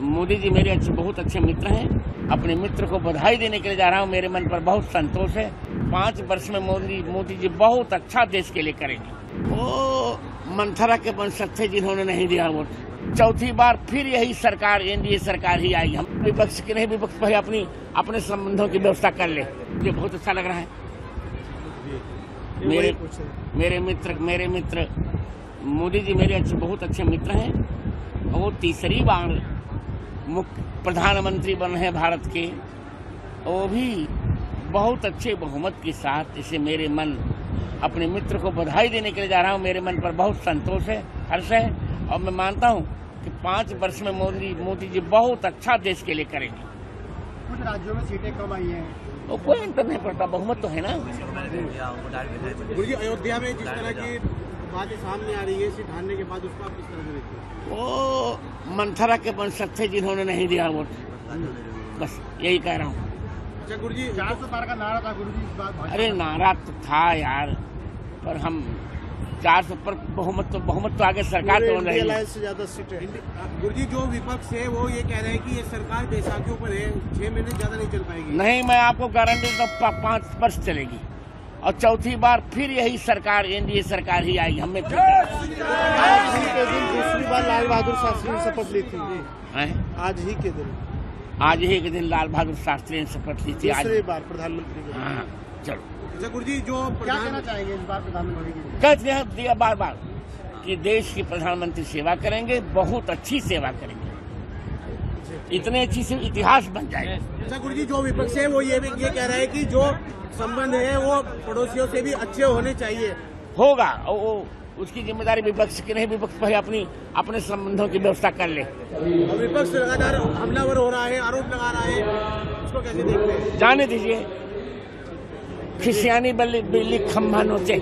मोदी जी मेरे अच्छे बहुत अच्छे मित्र हैं। अपने मित्र को बधाई देने के लिए जा रहा हूँ। मेरे मन पर बहुत संतोष है। पाँच वर्ष में मोदी मोदी जी बहुत अच्छा देश के लिए करेंगे। वो मंथरा के थे जिन्होंने नहीं दिया वोट चौथी बार फिर यही सरकार, एनडीए सरकार ही आई। हम विपक्ष के नहीं, विपक्ष पहले अपनी अपने संबंधों की व्यवस्था कर ले। मुझे बहुत अच्छा लग रहा है। मेरे मेरे मित्र मेरे मित्र, मोदी जी मेरे अच्छे बहुत अच्छे मित्र हैं। वो तीसरी बार मुख्य प्रधानमंत्री बने हैं भारत के। वो भी बहुत अच्छे बहुमत के साथ इसे मेरे मन अपने मित्र को बधाई देने के लिए जा रहा हूँ। मेरे मन पर बहुत संतोष है हर्ष है। और मैं मानता हूँ कि पाँच वर्ष में मोदी मोदी जी बहुत अच्छा देश के लिए करेंगे। कुछ राज्यों में सीटें कम आई हैं। वो कोई अंतर नहीं पड़ता बहुमत तो है ना। अयोध्या में जिस तरह की बातें सामने आ रही है सीट हारने के बाद उसको आप किस तरह से देखते हैं? वो मंथरा के वंशज थे जिन्होंने नहीं दिया वोट बस यही कह रहा हूँ। अच्छा गुरु जी चार सौ पार का नारा था गुरु जी इस अरे नारा तो था यार पर हम चार सौ पर बहुमत तो बहुमत तो आगे सरकार तो रही है से ज़्यादा सीटें गुरु जी जो विपक्ष है वो ये कह रहे हैं कि ये सरकार बैसाखी के ऊपर है छह महीने ज़्यादा नहीं चल पाएगी। नहीं मैं आपको गारंटी तो पाँच वर्ष चलेगी। और चौथी बार फिर यही सरकार एनडीए सरकार ही आई हमें ठीक। आज के दिन दूसरी बार लाल बहादुर शास्त्री ने शपथ ली थी। आज ही के दिन। आज ही के दिन लाल बहादुर शास्त्री ने शपथ ली थी। आज दूसरी बार प्रधानमंत्री हाँ चलो। अच्छा गुरु जी जो क्या कहना चाहेंगे इस बार प्रधानमंत्री कहते हैं दिया बार बार कि देश की प्रधानमंत्री सेवा करेंगे बहुत अच्छी सेवा करेंगे। इतने अच्छी से इतिहास बन जाएगा। अच्छा गुरु जी जो विपक्ष है वो ये भी ये कह रहा है कि जो संबंध है वो पड़ोसियों से भी अच्छे होने चाहिए। होगा। वो उसकी ज़िम्मेदारी विपक्ष की नहीं विपक्ष पहले अपनी अपने संबंधों की व्यवस्था कर ले। विपक्ष लगातार हमलावर हो रहा है आरोप लगा रहा है उसको कैसे देखते जाने दीजिए। खिसियानी बल्ली बिल्ली खंभा नोचे।